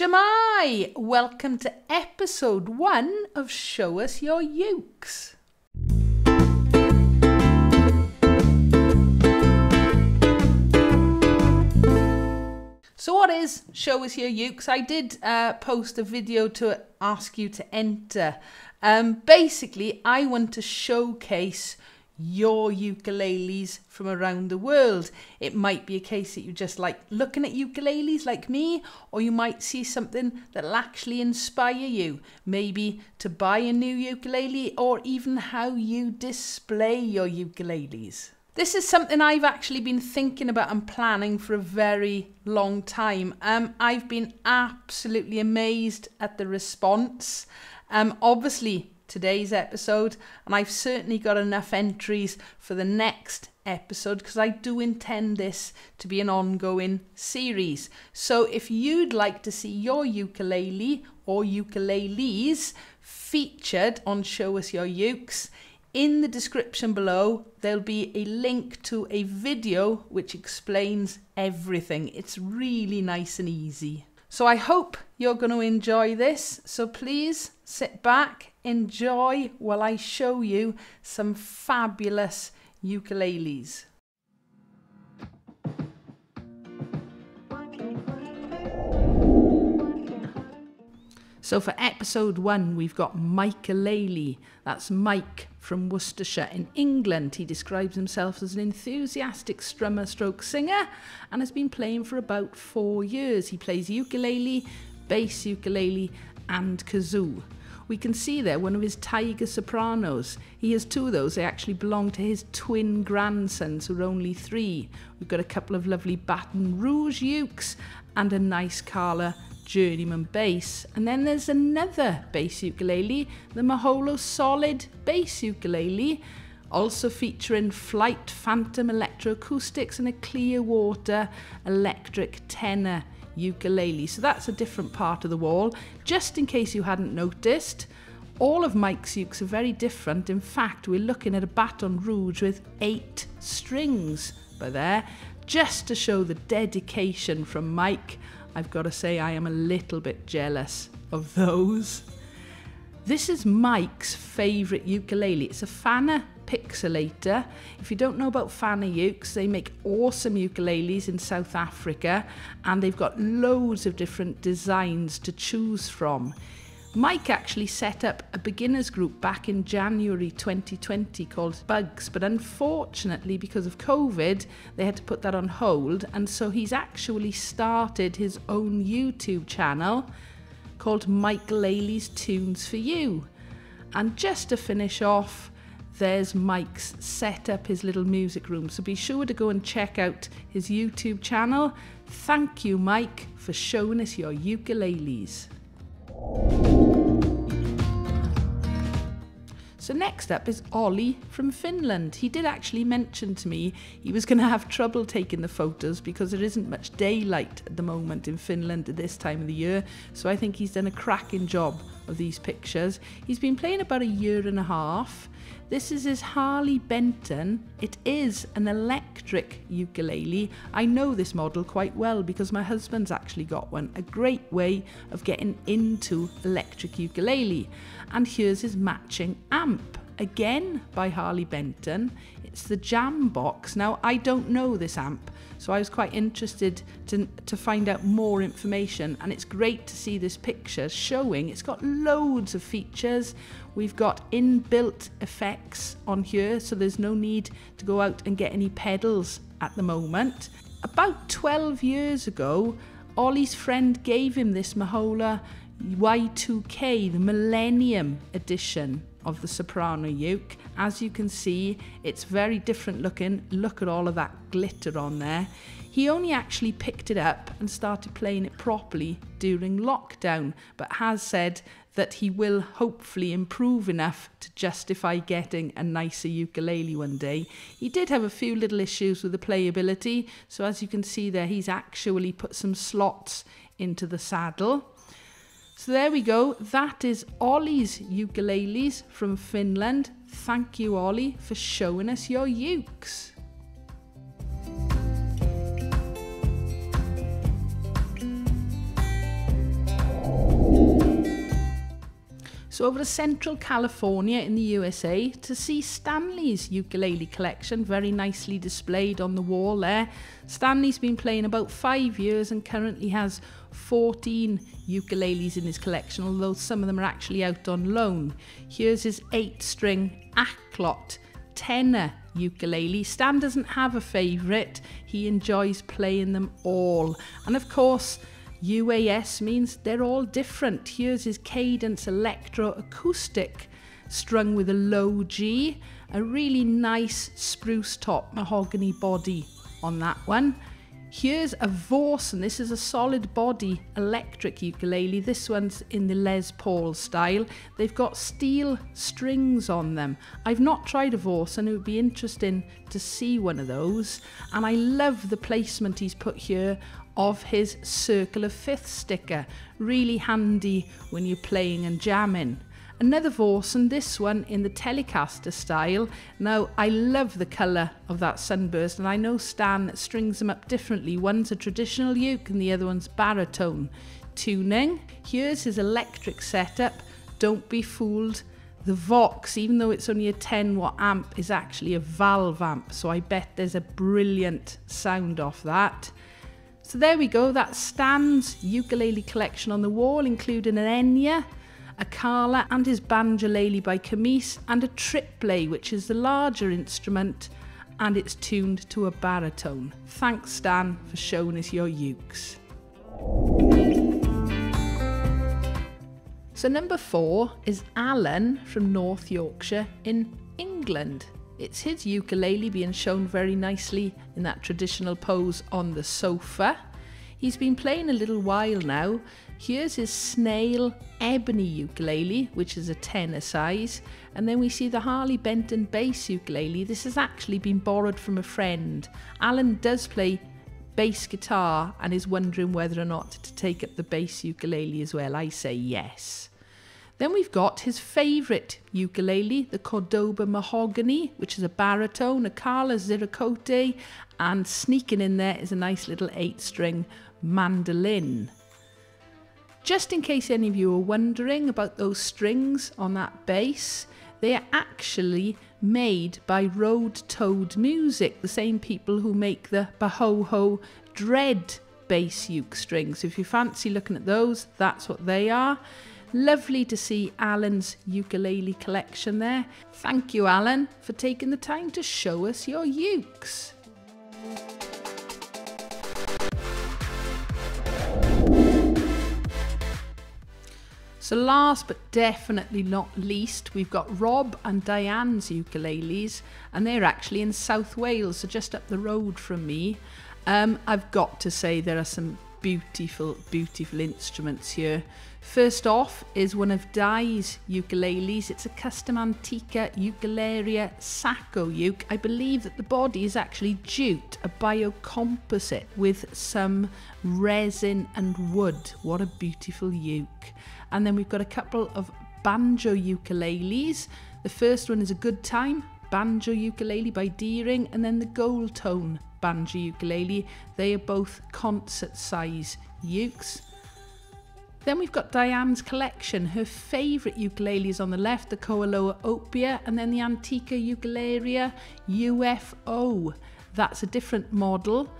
Shamai! Welcome to episode one of Show Us Your Ukes. So, what is Show Us Your Ukes? I did uh, post a video to ask you to enter. Um, basically, I want to showcase your ukuleles from around the world. It might be a case that you just like looking at ukuleles like me, or you might see something that'll actually inspire you. Maybe to buy a new ukulele, or even how you display your ukuleles. This is something I've actually been thinking about and planning for a very long time. Um, I've been absolutely amazed at the response. Um, obviously, today's episode, and I've certainly got enough entries for the next episode because I do intend this to be an ongoing series. So if you'd like to see your ukulele or ukuleles featured on Show Us Your Ukes, in the description below, there'll be a link to a video which explains everything. It's really nice and easy. So I hope you're going to enjoy this. So please sit back, enjoy while I show you some fabulous ukuleles. So for episode one, we've got Mikelele. That's Mike from Worcestershire in England. He describes himself as an enthusiastic strummer stroke singer and has been playing for about four years. He plays ukulele, bass ukulele, and kazoo. We can see there one of his tiger sopranos. He has two of those. They actually belong to his twin grandsons, who are only three. We've got a couple of lovely Baton Rouge ukes and a nice Kala journeyman bass. And then there's another bass ukulele, the Mahalo Solid bass ukulele, also featuring Flight Phantom electroacoustics and a Clearwater electric tenor ukulele. So that's a different part of the wall. Just in case you hadn't noticed, all of Mike's ukes are very different. In fact, we're looking at a Baton Rouge with eight strings by there, just to show the dedication from Mike I've got to say I am a little bit jealous of those. This is Mike's favourite ukulele. It's a Fanner Pixelator. If you don't know about Fanner ukes, they make awesome ukuleles in South Africa and they've got loads of different designs to choose from. Mike actually set up a beginners group back in January 2020 called Bugs, but unfortunately, because of COVID, they had to put that on hold. And so he's actually started his own YouTube channel called Mikelele's Tunes for You. And just to finish off, there's Mike's set up his little music room. So be sure to go and check out his YouTube channel. Thank you, Mike, for showing us your ukuleles. So next up is Olli from Finland. He did actually mention to me he was going to have trouble taking the photos because there isn't much daylight at the moment in Finland at this time of the year. So I think he's done a cracking job of these pictures. He's been playing about a year and a half. This is his Harley Benton. It is an electric ukulele. I know this model quite well because my husband's actually got one. A great way of getting into electric ukulele. And here's his matching amp again by Harley Benton. It's the JamBox. Now, I don't know this amp, so I was quite interested to, to find out more information. And it's great to see this picture showing it's got loads of features. We've got inbuilt effects on here, so there's no need to go out and get any pedals at the moment. About 12 years ago, Olli's friend gave him this Mahalo Y2K, the Millennium Edition of the soprano uke. As you can see, it's very different looking. Look at all of that glitter on there. He only actually picked it up and started playing it properly during lockdown, but has said that he will hopefully improve enough to justify getting a nicer ukulele one day. He did have a few little issues with the playability, so as you can see there, he's actually put some slots into the saddle. So there we go. That is Olli's ukuleles from Finland. Thank you, Ollie, for showing us your ukes. Over to Central California in the USA to see Stanley's ukulele collection very nicely displayed on the wall there. Stanley's been playing about five years and currently has 14 ukuleles in his collection, although some of them are actually out on loan. Here's his eight string Acklot tenor ukulele. Stan doesn't have a favourite, he enjoys playing them all. And of course, UAS means they're all different. Here's his cadence electro acoustic strung with a low G, a really nice spruce top mahogany body on that one. Here's a Vorson, and this is a solid body electric ukulele. This one's in the Les Paul style. They've got steel strings on them. I've not tried a Vorson, and it would be interesting to see one of those. And I love the placement he's put here of his circle of fifth sticker. Really handy when you're playing and jamming. Another Vorson, this one in the Telecaster style. Now, I love the colour of that sunburst, and I know Stan strings them up differently. One's a traditional uke, and the other one's baritone tuning. Here's his electric setup. Don't be fooled. The Vox, even though it's only a 10 watt amp, is actually a valve amp, so I bet there's a brilliant sound off that. So there we go, that Stan's ukulele collection on the wall, including an Enya, a Kala and his banjolele by Camise, and a triple, which is the larger instrument and it's tuned to a baritone. Thanks, Stan, for showing us your ukes. So, number four is Alan from North Yorkshire in England. It's his ukulele being shown very nicely in that traditional pose on the sofa. He's been playing a little while now. Here's his snail ebony ukulele, which is a tenor size. And then we see the Harley Benton bass ukulele. This has actually been borrowed from a friend. Alan does play bass guitar and is wondering whether or not to take up the bass ukulele as well. I say yes. Then we've got his favourite ukulele, the Cordoba Mahogany, which is a baritone, a Kala Ziricote, and sneaking in there is a nice little eight string mandolin. Just in case any of you are wondering about those strings on that bass, they are actually made by Road Toad Music, the same people who make the Pahoehoe Dread bass uke strings. If you fancy looking at those, that's what they are. Lovely to see Alan's ukulele collection there. Thank you, Alan, for taking the time to show us your ukes. So last but definitely not least, we've got Rob and Diane's ukuleles, and they're actually in South Wales, so just up the road from me. Um, I've got to say there are some beautiful, beautiful instruments here. First off is one of Di's ukuleles. It's a custom Antica Ukularea Sacco uke. I believe that the body is actually jute, a biocomposite with some resin and wood. What a beautiful uke. And then we've got a couple of banjo ukuleles. The first one is a good time, banjo ukulele by Deering, and then the gold tone banjo ukulele. They are both concert size ukes. Then we've got Diane's collection. Her favourite ukulele is on the left, the KoAloha Opio, and then the Antica Ukularea UFO. That's a different model.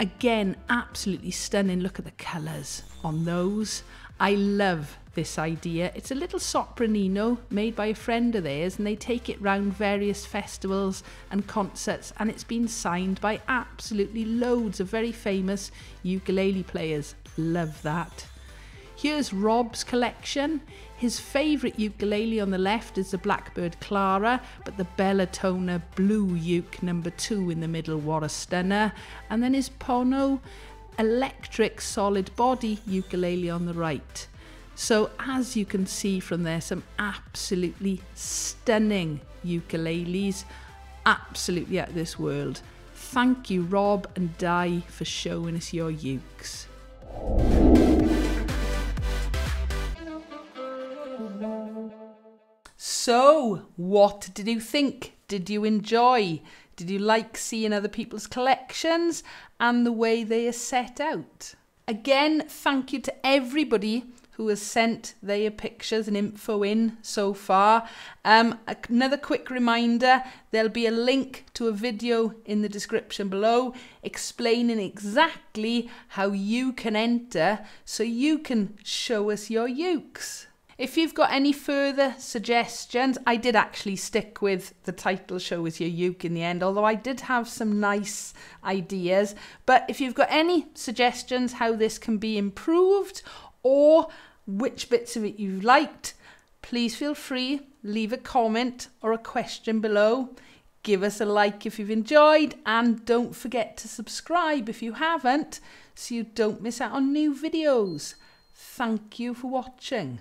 Again, absolutely stunning. Look at the colours on those. I love this idea. It's a little sopranino made by a friend of theirs, and they take it round various festivals and concerts, and it's been signed by absolutely loads of very famous ukulele players. Love that. Here's Rob's collection. His favourite ukulele on the left is the Blackbird Clara, but the Beltona Blue uke number two in the middle, what a stunner. And then his Pono electric solid body ukulele on the right. So as you can see from there, some absolutely stunning ukuleles, absolutely of this world. Thank you Rob and Di for showing us your ukes. So, what did you think? Did you enjoy? Did you like seeing other people's collections and the way they are set out? Again, thank you to everybody who has sent their pictures and info in so far. Um, another quick reminder there'll be a link to a video in the description below explaining exactly how you can enter so you can show us your ukes. If you've got any further suggestions, I did actually stick with the title show with your uke in the end, although I did have some nice ideas. But if you've got any suggestions how this can be improved or which bits of it you liked, please feel free, leave a comment or a question below. Give us a like if you've enjoyed and don't forget to subscribe if you haven't so you don't miss out on new videos. Thank you for watching.